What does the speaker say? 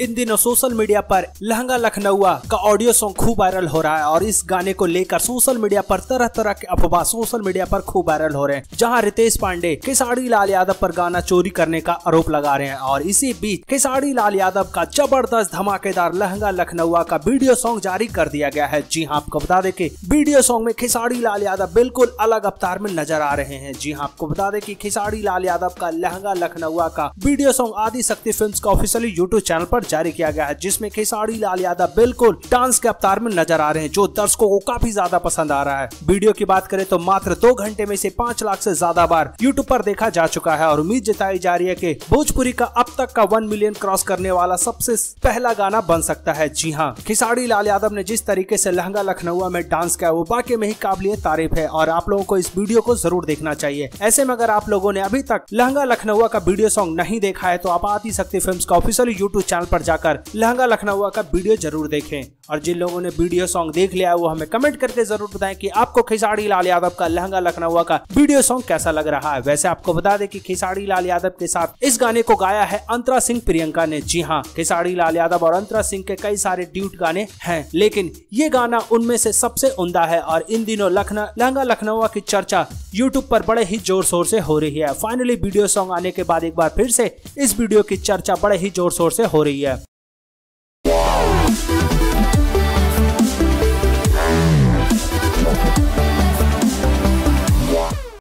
इन दिनों social media पर लहंगा लखनऊआ का ऑडियो सॉन्ग खूब वायरल हो रहा है और इस गाने को लेकर सोशल मीडिया पर तरह तरह के अफवाह सोशल मीडिया पर खूब वायरल हो रहे हैं, जहाँ रितेश पांडे खेसाड़ी लाल यादव पर गाना चोरी करने का आरोप लगा रहे हैं और इसी बीच खेसाड़ी लाल यादव का ज़बरदस्त धमाकेदार लहंगा लखनऊआ का वीडियो सॉन्ग जारी कर दिया गया है। जी हाँ आपको बता दें कि वीडियो सॉन्ग में खेसाड़ी लाल यादव बिल्कुल अलग अवतार में नज़र आ रहे हैं। जी हाँ आपको बता दें की खेसाड़ी लाल यादव का लहंगा लखनऊआ का वीडियो सॉन्ग आदि शक्ति फ़िल्म का ऑफिशियली यूट्यूब चैनल पर जारी किया गया है, जिसमें खेसाड़ी लाल यादव बिल्कुल डांस के अवतार में नज़र आ रहे हैं, जो दर्शकों को काफ़ी ज़्यादा पसंद आ रहा है। वीडियो की बात करें तो मात्र दो घंटे में से पाँच लाख से ज़्यादा बार यूट्यूब पर देखा जा चुका है और उम्मीद जताई जा रही है की भोजपुरी का अब तक का वन मिलियन क्रॉस करने वाला सबसे पहला गाना बन सकता है। जी हाँ खिसाड़ी लाल यादव ने जिस तरीके से लहंगा लखनऊ में डांस किया, वो बाकी में ही काबिल तारीफ़ है और आप लोगों को इस वीडियो को ज़रूर देखना चाहिए। ऐसे में अगर आप लोगों ने अभी तक लहंगा लखनऊ का वीडियो सॉन्ग नहीं देखा है तो आप आती सकती फ़िल्म का ऑफिशियल यूट्यूब चैनल पर जाकर लहंगा लखनऊ का वीडियो ज़रूर देखें। और जिन लोगों ने वीडियो सॉन्ग देख लिया है, वो हमें कमेंट करके ज़रूर बताएँ कि आपको खिसाड़ी लाल यादव का लहंगा लखनऊ का वीडियो सॉन्ग कैसा लग रहा है। वैसे आपको बता दें कि खिसाड़ी लाल यादव के साथ इस गाने को गाया है अंतरा सिंह प्रियंका ने। जी हाँ खिसाड़ी लाल यादव और अंतरा सिंह के कई सारे ड्यूट गाने हैं, लेकिन ये गाना उनमें से सबसे उमदा है। और इन दिनों लखनऊ लहंगा लखनऊ की चर्चा यूट्यूब पर बड़े ही ज़ोर शोर से हो रही है। फाइनली वीडियो सॉन्ग आने के बाद एक बार फिर से इस वीडियो की चर्चा बड़े ही ज़ोर शोर से हो रही है।